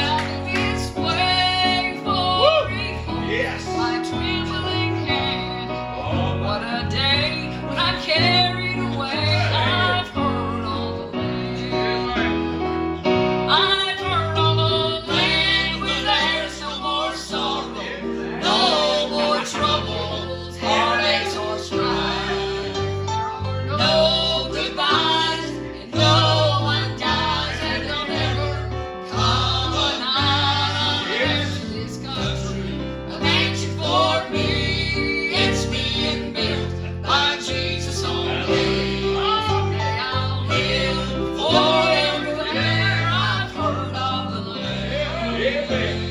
around land.